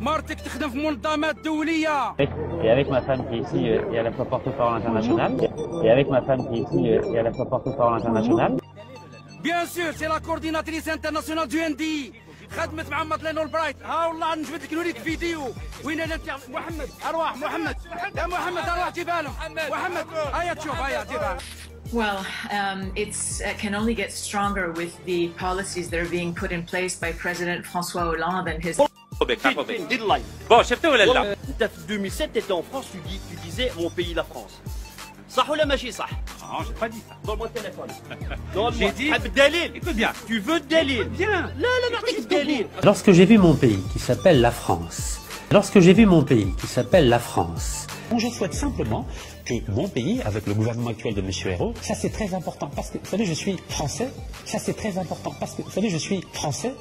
مرتك تخدم في منظمات دوليه Et avec ma femme qui est ici euh, et la fois porte-parole international. Et avec ma femme qui est ici euh, et la fois porte-parole international. بيان سور سي لا كورديناتريس انترناسيونال دو ان دي خدمت مع مدلين البرايت ها والله نجبد لك نوريك فيديو وين أنا انت محمد ارواح محمد يا محمد ارواح جيبها لهم محمد هيا تشوف هيا جيبها Well, um, it uh, can only get stronger with the policies that are being put in place by President François Hollande and his Bon, chef de là. En 2007, tu étais en France, tu, dis, tu disais mon pays, la France. Ça ou la magie, ça ah, Non, j'ai pas dit ça. Dans mon téléphone. j'ai dit. Ah, Dalil. Écoute bien. Tu veux Dalil Bien. Là, la Dalil. Lorsque j'ai vu mon pays qui s'appelle la France, lorsque j'ai vu mon pays qui s'appelle la France, donc je souhaite simplement que mon pays, avec le gouvernement actuel de M. Hérault, ça c'est très important parce que, vous savez, je suis français, ça c'est très important parce que, vous savez, je suis français.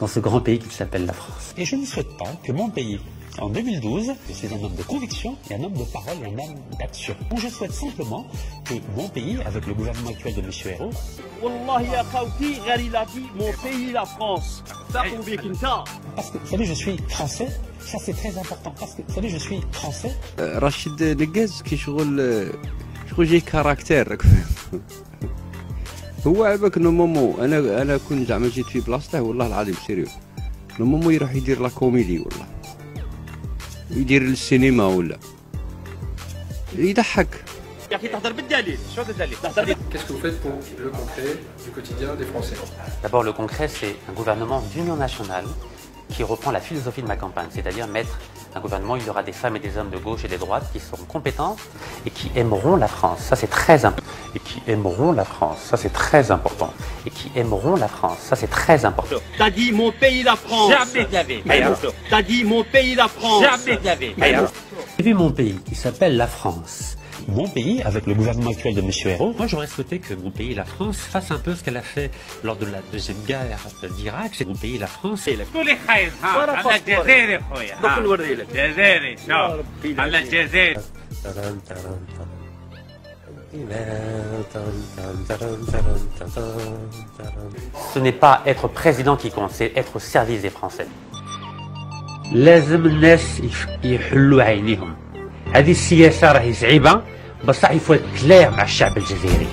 Dans ce grand pays qui s'appelle la France. Et je ne souhaite pas que mon pays, en 2012, je suis un homme de conviction et un homme de parole et un homme d'action. Donc je souhaite simplement que mon pays, avec le gouvernement actuel de M. Hérault... Wallahi mon pays, la France. تاخذ بيك انت Parce que, vous savez, je suis français, ça c'est très important. Parce que, vous savez, je suis français. رشيد نقاز كي شغل شغل جاي كاركتير راك فاهم هو عباك نورمالمون أنا أنا كون زعما جيت في بلاصته والله العظيم سيريو نورمالمون يروح يدير لا كوميدي والله يدير السينما ولا يضحك Bah, Qu'est-ce que vous faites pour le concret du quotidien des Français? D'abord, le concret, c'est un gouvernement d'union nationale qui reprend la philosophie de ma campagne, c'est-à-dire mettre un gouvernement où il y aura des femmes et des hommes de gauche et des droites qui seront compétents et qui aimeront la France. Ça, c'est très important. Et qui aimeront la France. Ça, c'est très important. Et qui aimeront la France. Ça, c'est très important. T'as dit mon pays, la France. Jamais de la vie. T'as dit mon pays, la France. Jamais de la vie. J'ai vu mon pays qui s'appelle la France Mon pays, avec le gouvernement actuel de M. Hérault, moi j'aurais souhaité que mon pays, la France, fasse un peu ce qu'elle a fait lors de la deuxième guerre d'Irak. C'est mon pays, la France. قولي خايف ها على الجزائري خويا دوك ها. نوري لك الجزائري شوف على الجزائر Ce n'est pas être président qui compte, c'est être au service des Français. لازم الناس يف- يحلوا عينيهم هذه السياسة راهي صعيبة بصح يفوت كلير مع الشعب الجزائري.